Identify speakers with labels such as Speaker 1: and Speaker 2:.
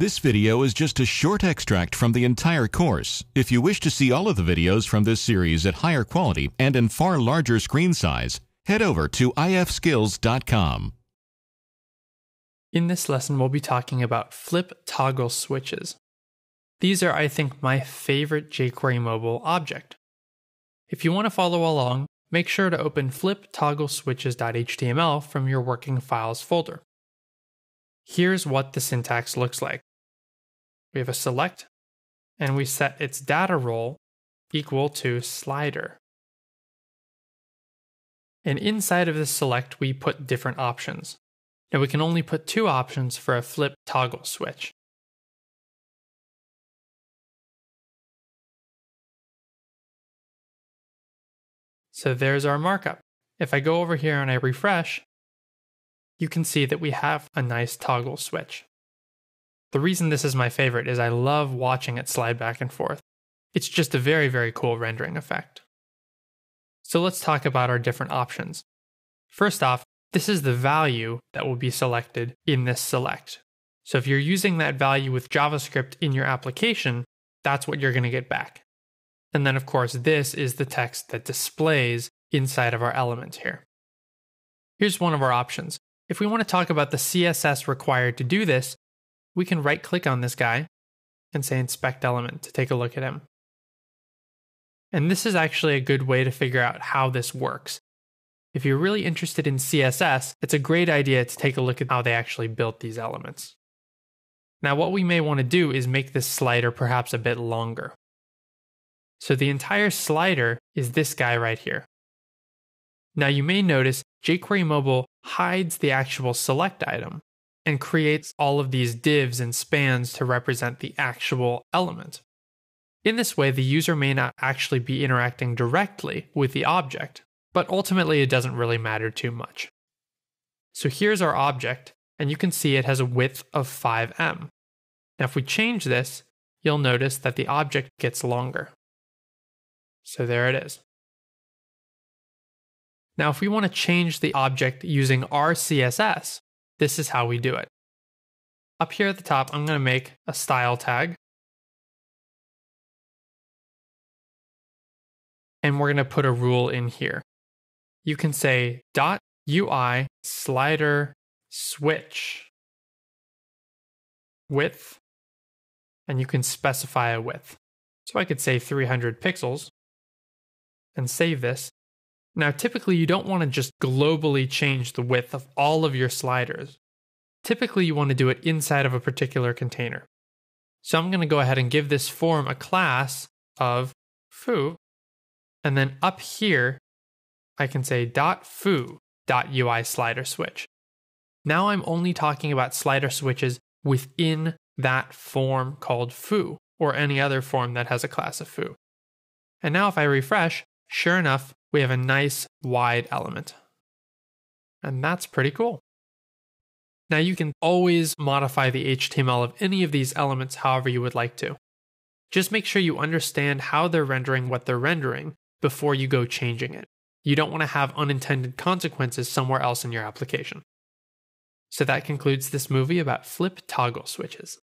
Speaker 1: This video is just a short extract from the entire course. If you wish to see all of the videos from this series at higher quality and in far larger screen size, head over to ifskills.com.
Speaker 2: In this lesson, we'll be talking about flip toggle switches. These are, I think, my favorite jQuery mobile object. If you want to follow along, make sure to open flip-toggle-switches.html from your working files folder. Here's what the syntax looks like. We have a select, and we set its data role equal to slider. And inside of this select, we put different options. Now we can only put two options for a flip toggle switch. So there's our markup. If I go over here and I refresh, you can see that we have a nice toggle switch. The reason this is my favorite is I love watching it slide back and forth. It's just a very, very cool rendering effect. So let's talk about our different options. First off, this is the value that will be selected in this select. So if you're using that value with JavaScript in your application, that's what you're going to get back. And then, of course, this is the text that displays inside of our element here. Here's one of our options. If we want to talk about the CSS required to do this, we can right click on this guy and say inspect element to take a look at him. And this is actually a good way to figure out how this works. If you're really interested in CSS, it's a great idea to take a look at how they actually built these elements. Now, what we may want to do is make this slider perhaps a bit longer. So the entire slider is this guy right here. Now you may notice jQuery Mobile hides the actual select item and creates all of these divs and spans to represent the actual element. In this way, the user may not actually be interacting directly with the object, but ultimately it doesn't really matter too much. So here's our object, and you can see it has a width of 5em. Now if we change this, you'll notice that the object gets longer. So there it is. Now, if we want to change the object using our CSS, this is how we do it. Up here at the top, I'm going to make a style tag. And we're going to put a rule in here. You can say dot UI slider switch width, and you can specify a width. So I could say 300 pixels, and save this. Now, typically, you don't want to just globally change the width of all of your sliders. Typically, you want to do it inside of a particular container. So I'm going to go ahead and give this form a class of foo. And then up here, I can say dot foo dot UI slider switch. Now I'm only talking about slider switches within that form called foo, or any other form that has a class of foo. And now if I refresh, Sure enough, we have a nice wide element. And that's pretty cool. Now you can always modify the HTML of any of these elements however you would like to. Just make sure you understand how they're rendering what they're rendering before you go changing it. You don't want to have unintended consequences somewhere else in your application. So that concludes this movie about flip toggle switches.